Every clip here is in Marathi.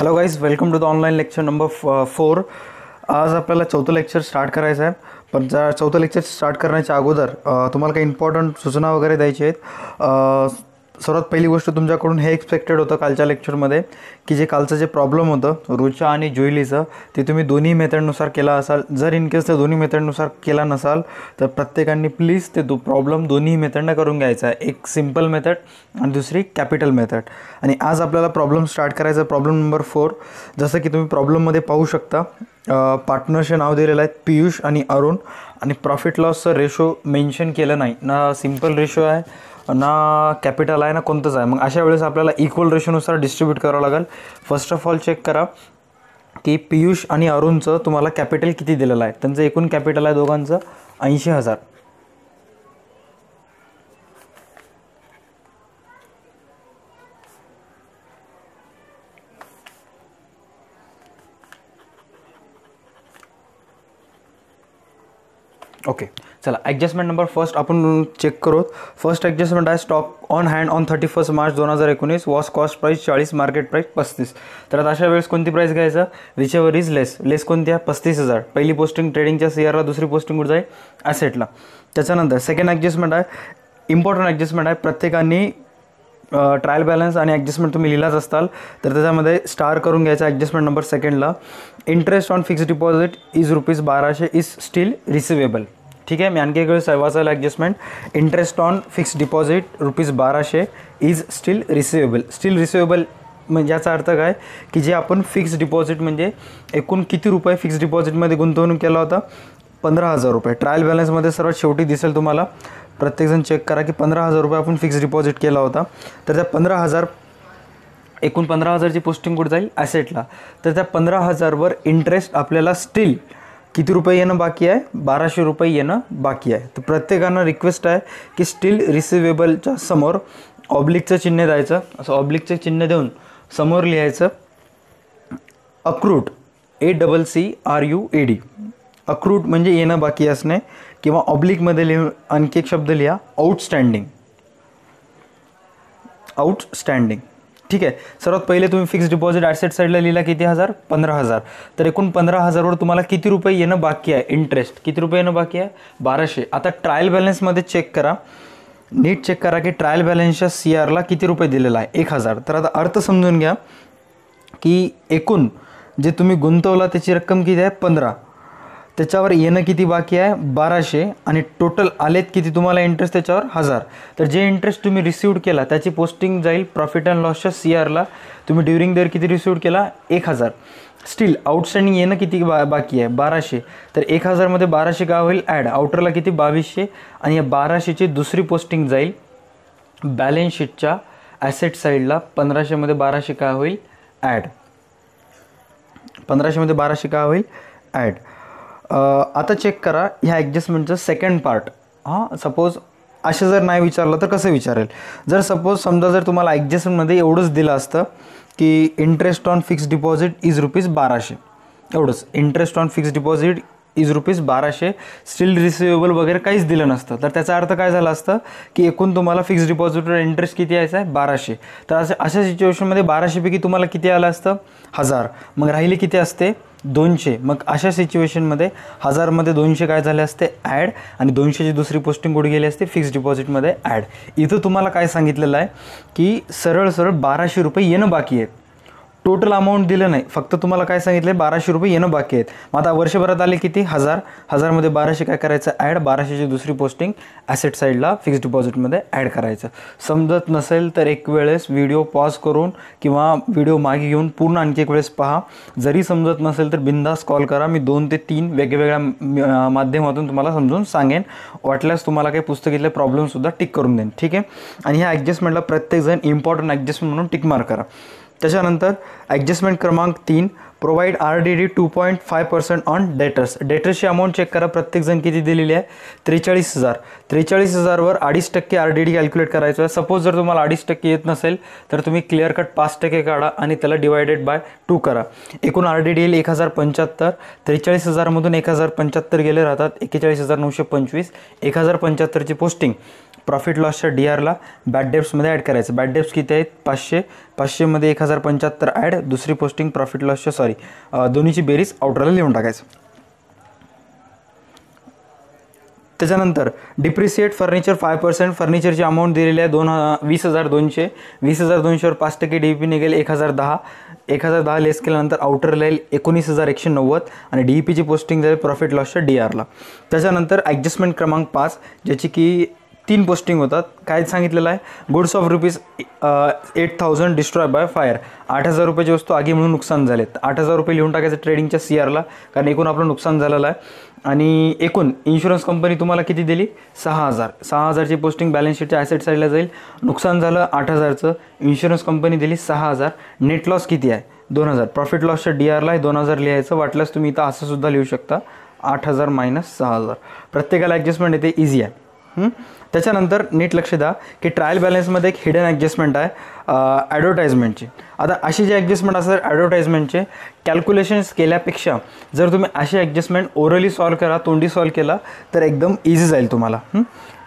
Hello guys welcome to the online lecture number four आज आपल्याला चौथं लेक्चर स्टार्ट करायचं आहे. पण जर चौथं लेक्चर स्टार्ट करण्याच्या अगोदर तुम्हाला काही इम्पॉर्टंट सूचना वगैरे द्यायची आहेत सर्वात पहिली गोष्ट तुमच्याकडून हे एक्सपेक्टेड होतं कालच्या लेक्चरमध्ये की जे कालचं जे प्रॉब्लेम होतं रुचा आणि जुईलीचं ते तुम्ही दोन्ही मेथडनुसार केला असाल. जर इन केस ते दोन्ही मेथडनुसार केला नसाल तर प्रत्येकाने प्लीज ते दो प्रॉब्लेम दोन्ही मेथडनं करून घ्यायचा आहे. एक सिंपल मेथड आणि दुसरी कॅपिटल मेथड आणि आज आपल्याला प्रॉब्लेम स्टार्ट करायचा प्रॉब्लेम नंबर फोर जसं की तुम्ही प्रॉब्लेममध्ये पाहू शकता पार्टनरचे नाव दिलेलं आहे पियुष आणि अरुण. आणि प्रॉफिट लॉसचं रेशो मेन्शन केलं नाही. ना सिंपल रेशो आहे ना कॅपिटल आहे ना कोणतंच आहे. मग अशा वेळेस आपल्याला इक्वल रेशोनुसार डिस्ट्रीब्यूट करावं लागेल. फर्स्ट ऑफ ऑल चेक करा की पियुष आणि अरुणचं तुम्हाला कॅपिटल किती दिलेलं आहे. त्यांचं एकूण कॅपिटल आहे दोघांचं ऐंशी हजार. ओके चला ॲडजस्टमेंट नंबर फर्स्ट आपण चेक करू फर्स्ट ॲडजस्टमेंट आहे stock on hand on thirty first March दोन हजार एकोणीस वॉस कॉस्ट प्राईस चाळीस मार्केट प्राईस पस्तीस. तर आता अशा वेळेस कोणती प्राईस घ्यायचं? विचेवर इज लेस लेस कोणती आहे? पस्तीस हजार. पहिली पोस्टिंग ट्रेडिंगच्या सी आरला दुसरी पोस्टिंग कुठं जाईल ॲसेटला त्याच्यानंतर सेकंड ॲडजस्टमेंट आहे इम्पॉर्टंट ॲडजस्टमेंट आहे प्रत्येकाने ट्रायल बॅलन्स आणि ॲडजस्टमेंट तुम्ही लिहिलाच असताल तर त्याच्यामध्ये स्टार करून घ्यायचा adjustment number सेकंडला interest on fix deposit is rupees बाराशे इज स्टील रिसिवेबल ठीक आहे मी आणखी एक वेळेस adjustment interest on fix deposit rupees बाराशे is still receivable still receivable म्हणजे याचा अर्थ काय? की जे आपण फिक्स डिपॉझिट म्हणजे एकूण किती रुपये फिक्स डिपॉझिटमध्ये गुंतवणूक केला होता? पंधरा हजार रुपये. ट्रायल बॅलन्समध्ये सर्वात शेवटी दिसेल तुम्हाला. प्रत्येकजण चेक करा की पंधरा हजार रुपये आपण फिक्स डिपॉझिट केला होता. तर त्या पंधरा हजार एकूण पंधरा हजारची पोस्टिंग कुठे जाईल? ॲसेटला तर त्या पंधरा हजारवर इंटरेस्ट आपल्याला स्टील किती रुपये येणं बाकी आहे? बाराशे रुपये येणं बाकी आहे. तर प्रत्येकानं रिक्वेस्ट आहे की स्टील रिसिवेबलच्या समोर ऑब्लिकचं चिन्ह द्यायचं. असं ऑब्लिकचं चिन्ह देऊन समोर लिहायचं. Accrued A double C R U A D accrued म्हणजे येणं बाकी असणे किंवा ऑब्लिकमध्ये लिहून आणखी एक शब्द लिहा आउटस्टँडिंग आउटस्टँडिंग ठीक आहे. सर्वात पहिले तुम्ही फिक्स डिपॉझिट ॲसेट साईडला लिहिला किती हजार? पंधरा हजार. तर एकूण पंधरा हजारवर तुम्हाला किती रुपये येणं बाकी आहे? इंटरेस्ट किती रुपये येणं बाकी आहे? बाराशे. आता ट्रायल बॅलन्समध्ये चेक करा. नीट चेक करा की ट्रायल बॅलन्सच्या सी आरला किती रुपये दिलेला आहे? एक हजार. तर आता अर्थ समजून घ्या की एकूण जे तुम्ही गुंतवला त्याची रक्कम किती आहे? पंधरा. त्याच्यावर येणं किती बाकी आहे? बाराशे आणि टोटल आलेत किती तुम्हाला इंटरेस्ट त्याच्यावर? हजार. तर जे इंटरेस्ट तुम्ही रिसिव्ड केला त्याची पोस्टिंग जाईल प्रॉफिट अँड लॉसच्या सी आरला तुम्ही ड्युरिंग दर किती रिसिव्ड केला? एक हजार. स्टील आउटस्टँडिंग येणं किती बा बाकी आहे? बाराशे. तर एक हजारमध्ये बाराशे का होईल? ॲड आउटरला किती? बावीसशे. आणि या बाराशेची दुसरी पोस्टिंग जाईल. बॅलन्स शीटच्या ॲसेट साईडला पंधराशेमध्ये बाराशे का होईल? ॲड पंधराशेमध्ये बाराशे का होईल? ॲड आता चेक करा ह्या ॲडजस्टमेंटचं सेकंड पार्ट हां सपोज असं जर नाही विचारलं तर कसं विचारेल? जर सपोज समजा जर तुम्हाला ॲडजस्टमेंटमध्ये एवढंच दिलं असतं की interest on fix deposit is rupees बाराशे. एवढंच. Interest on fix deposit is rupees बाराशे. स्टील रिसिवेबल वगैरे काहीच दिलं नसतं. तर त्याचा अर्थ काय झाला असतं की एकूण तुम्हाला फिक्स डिपॉझिटवर इंटरेस्ट किती यायचा आहे? बाराशे. तर असं अशा सिच्युएशनमध्ये बाराशेपैकी तुम्हाला किती आलं असतं? हजार. मग राहिले किती असते? दोनशे. मग अशा सिच्युएशनमध्ये हजारमध्ये दोनशे काय झाले असते? ॲड आणि दोनशेची दुसरी पोस्टिंग कुठे गेली असते? फिक्स्ड डिपॉझिटमध्ये ॲड इथं तुम्हाला काय सांगितलेलं आहे? की सरळ सरळ बाराशे रुपये येणं बाकी आहेत. टोटल अमाऊंट दिलं नाही. फक्त तुम्हाला काय सांगितलं बाराशे रुपये येणं बाकी आहेत. मग आता वर्षभरात आले किती? हजार. हजारमध्ये बाराशे काय करायचं? ॲड बाराशेची दुसरी पोस्टिंग ॲसेट साईडला फिक्स्ड डिपॉझिटमध्ये ॲड करायचं. समजत नसेल तर एक वेळेस व्हिडिओ पॉज करून किंवा व्हिडिओ मागे घेऊन पूर्ण आणखी एक वेळेस पहा. जरी समजत नसेल तर बिंदास कॉल करा. मी दोन ते तीन वेगवेगळ्या माध्यमातून तुम्हाला समजून सांगेन. वाटल्यास तुम्हाला काही पुस्तकीतले प्रॉब्लेमसुद्धा टिक करून देईन. ठीक आहे? आणि ह्या ॲडजस्टमेंटला प्रत्येकजण इम्पॉर्टंट ॲडजस्टमेंट म्हणून टिक मार्क करा. त्याच्यानंतर ॲडजस्टमेंट क्रमांक तीन provide R D D two point five percent on debtors डेटर्सची amount check करा प्रत्येकजण किती दिलेली आहे? त्रेचाळीस हजार. त्रेचाळीस हजारवर अडीच टक्के आर डी डी कॅल्क्युलेट करायचं आहे. सपोज जर तुम्हाला अडीच टक्के येत नसेल तर तुम्ही क्लिअर कट पाच टक्के काढा आणि त्याला डिवायडेड बाय टू करा. एकूण आर डी डी येईल एक हजार पंच्याहत्तर. त्रेचाळीस हजारमधून एक हजार पंच्याहत्तर गेले राहतात. एक्केचाळीस हजार नऊशे पंचवीस. एक हजार पंच्याहत्तरची पोस्टिंग प्रॉफिट लॉसच्या डी आरला बॅड डेप्समध्ये ॲड करायचं. बॅड डेप्स किती आहेत? पाचशे. पाचशेमध्ये एक हजार पंच्याहत्तर ॲड दुसरी पोस्टिंग प्रॉफिट लॉसच्या सॉरी दोन्हीची बेरीज आउटरला लिहून टाकायचं. त्याच्यानंतर डिप्रिसिएट फर्निचर फाय पर्सेंट फर्निचरची अमाऊंट दिलेली आहे दोन वीस हजार दोनशे. वीस हजार दोनशेवर पाच टक्के डी पी निघेल एक हजार दहा. एक हजार दहा लेस केल्यानंतर आउटर राहील एकोणीस हजार एकशे नव्वद. आणि डी ई पीची पोस्टिंग जाईल प्रॉफिट लॉसच्या डी आरला त्याच्यानंतर ॲडजस्टमेंट क्रमांक पाच ज्याची की तीन पोस्टिंग होतात. काय सांगितलेलं आहे? Goods of rupees eight thousand destroy by fire आठ हजार रुपयाची वस्तू आगी म्हणून नुकसान झालेत. आठ हजार रुपये लिहून टाकायचं ट्रेडिंगच्या सी आरला कारण एकूण आपलं नुकसान झालेलं आहे. आणि एकूण इन्शुरन्स कंपनी तुम्हाला किती दिली? सहा हजार. सहा हजारची पोस्टिंग बॅलन्स शीटच्या ॲसेट साईडला जाईल. नुकसान झालं आठ हजारचं. इन्शुरन्स कंपनी दिली सहा हजार. नेट लॉस किती आहे? दोन हजार. प्रॉफिट लॉसच्या डी आरला आहे दोन हजार लिहायचं. वाटल्यास तुम्ही इथं असं सुद्धा लिहू शकता. आठ हजार मायनस सहा हजार. प्रत्येकाला ॲडजस्टमेंट येते. इझी आहे. त्याच्यानंतर नीट लक्ष द्या की ट्रायल बॅलन्समध्ये एक हिडन ॲडजस्टमेंट आहे ॲडव्हर्टाईजमेंटची आता अशी जी ॲडजस्टमेंट असतात ॲडव्हर्टाईजमेंटचे कॅल्क्युलेशन्स केल्यापेक्षा जर तुम्ही अशी ॲडजस्टमेंट ओरली सॉल्व करा तोंडी सॉल्व केला तर एकदम इझी जाईल तुम्हाला.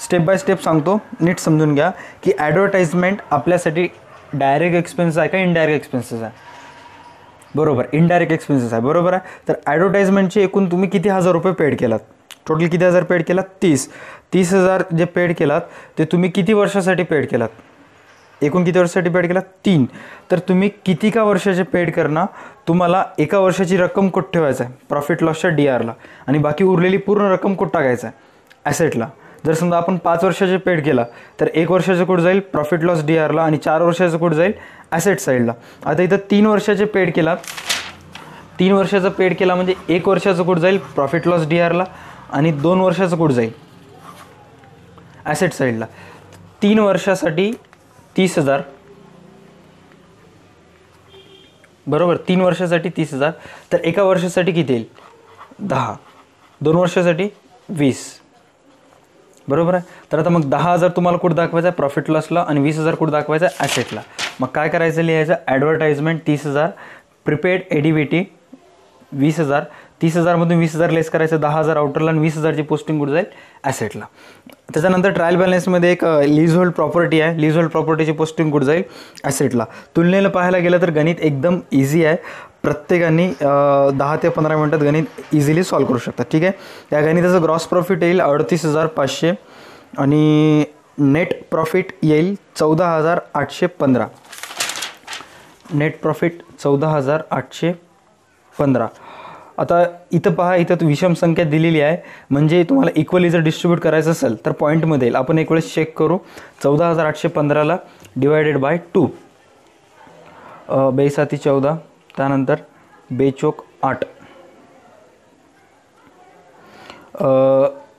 स्टेप बाय स्टेप सांगतो नीट समजून घ्या की ॲडव्हर्टाईजमेंट आपल्यासाठी डायरेक्ट एक्सपेन्स आहे का इनडायरेक्ट एक्सपेन्सेस आहे? बरोबर इनडायरेक्ट एक्सपेन्सेस आहे. बरोबर आहे? तर ॲडव्हर्टाईजमेंटचे एकूण तुम्ही किती हजार रुपये पेड केलात? टोटल किती हजार पेड केलात? तीस. तीस हजार जे पेड केलात ते तुम्ही किती वर्षासाठी पेड केलात? एकूण किती वर्षासाठी पेड केलात? तीन. तर तुम्ही किती का वर्षाचे पेड करणार? तुम्हाला एका वर्षाची रक्कम कुठं ठेवायचं आहे प्रॉफिट लॉसच्या डी आरला आणि बाकी उरलेली पूर्ण रक्कम कुठं टाकायचं आहे ॲसेटला जर समजा आपण पाच वर्षाचे पेड केला तर एक वर्षाचं कुठं जाईल प्रॉफिट लॉस डी आरला आणि चार वर्षाचं कुठं जाईल ॲसेट साईडला आता इथं तीन वर्षाचे पेड केला तीन वर्षाचा पेड केला म्हणजे एक वर्षाचं कुठं जाईल प्रॉफिट लॉस डी आरला आणि दोन वर्षाचं कुठं जाईल? ॲसेट साईडला तीन वर्षासाठी तीस हजार. बरोबर तीन वर्षासाठी तीस हजार. तर एका वर्षासाठी किती येईल? दहा. दोन वर्षासाठी वीस. बरोबर आहे? तर आता मग दहा हजार तुम्हाला कुठं दाखवायचं आहे? प्रॉफिट लॉसला आणि वीस हजार कुठं दाखवायचं आहे? ॲसेटला मग काय करायचं? लिहायचं ॲडव्हर्टाईजमेंट तीस हजार. प्रिपेड एडिव्हिटी वीस हजार. तीस हजारमधून वीस हजार लेस करायचं दहा हजार आउटरला आणि वीस हजारची पोस्टिंग कुठं जाईल? ॲसेटला त्याच्यानंतर ट्रायल बॅलन्समध्ये एक लीज होल्ड प्रॉपर्टी आहे. लीज होल्ड प्रॉपर्टीची पोस्टिंग कुठं जाईल? ॲसेटला तुलनेला पाहायला गेलं तर गणित एकदम इझी आहे. प्रत्येकाने दहा ते पंधरा मिनटात गणित इझिली सॉल्व करू शकतात. ठीक आहे? या गणिताचं ग्रॉस प्रॉफिट येईल अडतीस हजार पाचशे आणि नेट प्रॉफिट येईल चौदा हजार आठशे पंधरा. नेट प्रॉफिट चौदा हजार आठशे पंधरा. आता इथं पहा इथं विषम संख्या दिलेली आहे. म्हणजे तुम्हाला इक्वली जर डिस्ट्रीब्यूट करायचं असेल तर पॉईंटमध्ये येईल आपण एक वेळेस चेक करू. चौदा हजार आठशे पंधराला डिवायडेड बाय टू बेसाती चौदा त्यानंतर बेचोक आठ.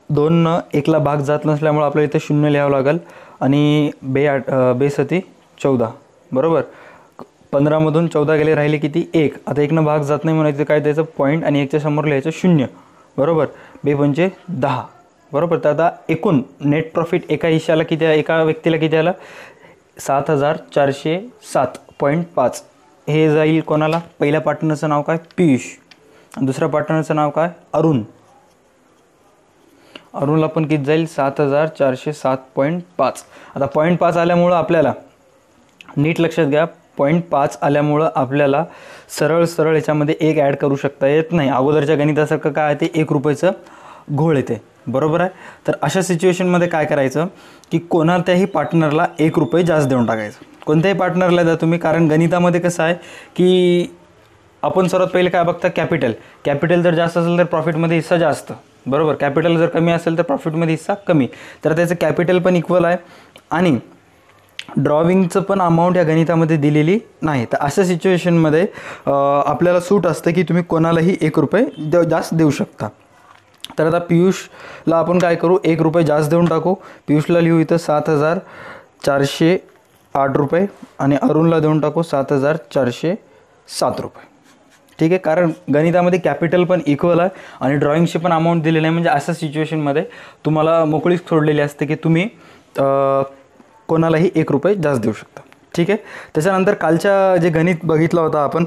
दोन एकला भाग जात नसल्यामुळे आपल्याला इथं शून्य लिहावं लागेल. आणि बे आठ बेसाती बेसती चौदा. बरोबर? पंधरामधून चौदा गेले राहिले किती? एक. आता एकनं भाग जात नाही म्हणायचं काय द्यायचं? पॉईंट आणि एकच्या समोर लिहायचं शून्य. बरोबर? बेपंचे म्हणजे दहा. बरोबर? तर आता एकूण नेट प्रॉफिट एका हिश्याला किती एका व्यक्तीला किती आलं? सात हजार चारशे सात पॉईंट पाच. हे जाईल कोणाला? पहिल्या पार्टनरचं नाव काय? पियुष. दुसऱ्या पार्टनरचं नाव काय? अरुण. अरुणला पण किती जाईल? सात हजार चारशे सात पॉईंट पाच. आता पॉईंट पाच आल्यामुळं आपल्याला नीट लक्षात घ्या पॉईंट पाच आल्यामुळं आपल्याला सरळ सरळ याच्यामध्ये एक ॲड करू शकता येत नाही. अगोदरच्या गणितासारखं काय ते एक रुपयाचं घोळ येते. बरोबर आहे? तर अशा सिच्युएशनमध्ये काय करायचं की कोणत्याही पार्टनरला एक रुपये जास्त देऊन टाकायचं. कोणत्याही पार्टनरला द्या तुम्ही कारण गणितामध्ये कसं आहे की आपण सर्वात पहिले काय बघता? कॅपिटल कॅपिटल जर जास्त असेल तर प्रॉफिटमध्ये हिस्सा जास्त. बरोबर? कॅपिटल जर कमी असेल तर प्रॉफिटमध्ये हिस्सा कमी. तर त्याचं कॅपिटल पण इक्वल आहे. आणि ड्रॉविंगचं पण अमाऊंट या गणितामध्ये दिलेली नाही. तर अशा सिच्युएशनमध्ये आपल्याला सूट असतं की तुम्ही कोणालाही एक रुपये द जास्त देऊ शकता. तर आता पियुषला आपण काय करू? एक रुपये जास्त देऊन टाकू. पियुषला लिहू इथं सात हजार चारशे आठ रुपये आणि अरुणला देऊन टाकू सात हजार चारशे सात रुपये. ठीक आहे? कारण गणितामध्ये कॅपिटल पण इक्वल आहे आणि ड्रॉइंगची पण अमाऊंट दिलेली आहे. म्हणजे अशा सिच्युएशनमध्ये तुम्हाला मोकळीच सोडलेली असते की तुम्ही कोणालाही एक रुपये जास्त देऊ शकता. ठीक आहे? त्याच्यानंतर कालच्या जे गणित बघितलं होता आपण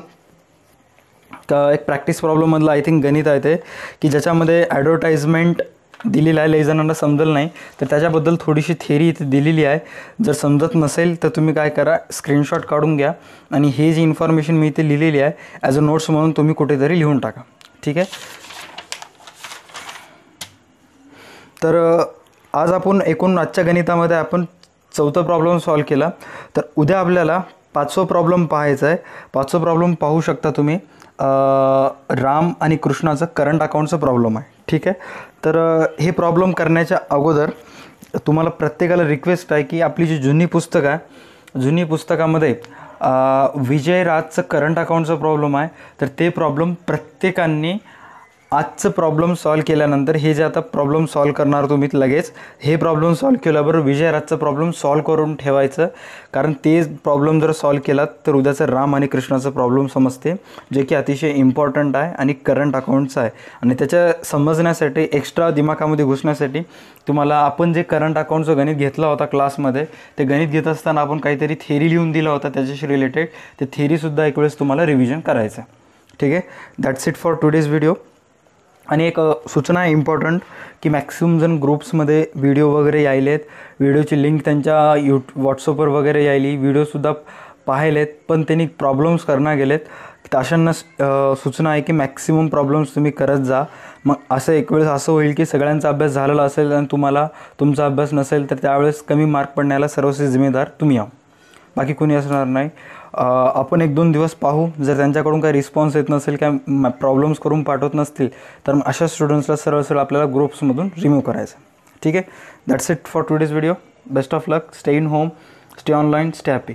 का एक प्रॅक्टिस प्रॉब्लेममधलं आय थिंक गणित आहे ते की ज्याच्यामध्ये ॲडव्हर्टाईजमेंट दिलेलं आहे लई जणांना समजलं नाही तर त्याच्याबद्दल थोडीशी थेरी इथे दिलेली आहे. जर समजत नसेल तर तुम्ही काय करा स्क्रीनशॉट काढून घ्या आणि हे जी इन्फॉर्मेशन मी इथे लिहिलेली आहे ॲज अ नोट्स म्हणून तुम्ही कुठेतरी लिहून टाका. ठीक आहे? तर आज आपण एकूण आजच्या गणितामध्ये आपण चौथा प्रॉब्लेम सॉल्व केला. तर उद्या आपल्याला पाचवा प्रॉब्लेम पाहायचा आहे. पाचवा प्रॉब्लेम पाहू शकता तुम्ही. राम आणि कृष्णाचं करंट अकाउंटचं प्रॉब्लेम आहे. ठीक आहे? तर हे प्रॉब्लेम करण्याच्या अगोदर तुम्हाला प्रत्येकाला रिक्वेस्ट आहे की आपली जी जुनी पुस्तकं आहे जुनी पुस्तकामध्ये विजय राजचं करंट अकाउंटचा प्रॉब्लेम आहे. तर ते प्रॉब्लेम प्रत्येकांनी आजचं प्रॉब्लेम सॉल्व केल्यानंतर हे जे आता प्रॉब्लेम सॉल्व करणार तुम्ही लगेच हे प्रॉब्लेम सॉल्व केल्याबरोबर विजय राजचं प्रॉब्लेम सॉल्व करून ठेवायचं. कारण ते प्रॉब्लेम जर सॉल्व केलात तर उद्याचं राम आणि कृष्णाचं प्रॉब्लेम समजते जे की अतिशय इम्पॉर्टंट आहे आणि करंट अकाउंटचं आहे. आणि त्याच्या समजण्यासाठी एक्स्ट्रा दिमाकामध्ये घुसण्यासाठी तुम्हाला आपण जे करंट अकाउंटचं गणित घेतला होता क्लासमध्ये ते गणित घेत असताना आपण काहीतरी थेरी लिहून दिला होता त्याच्याशी रिलेटेड ते थेरीसुद्धा एक वेळेस तुम्हाला रिव्हिजन करायचं आहे ठीक आहे? That's it for today's video आणि एक सूचना आहे इम्पॉर्टंट की मॅक्सिमम जण ग्रुप्समध्ये व्हिडिओ वगैरे यायलेत. व्हिडिओची लिंक त्यांच्या यू व्हॉट्सअपवर वगैरे यायली. व्हिडिओसुद्धा पाहिलेत पण त्यांनी प्रॉब्लेम्स करणं गेलेत. अशांना सूचना आहे की मॅक्सिमम प्रॉब्लेम्स तुम्ही करत जा. मग असं एक वेळेस असं होईल की सगळ्यांचा अभ्यास झालेला असेल आणि तुम्हाला तुमचा अभ्यास नसेल तर त्यावेळेस कमी मार्क पडण्याला सर्वस्वी जिम्मेदार तुम्ही आहो बाकी कोणी असणार नाही. आपण एक दोन दिवस पाहू. जर त्यांच्याकडून काही रिस्पॉन्स येत नसेल काय प्रॉब्लेम्स करून पाठवत नसतील तर मग अशा स्टुडंट्सला सरळ सरळ आपल्याला ग्रुप्समधून रिमूव्ह करायचं. ठीक आहे? That's it for today's video best of luck stay in home stay online stay happy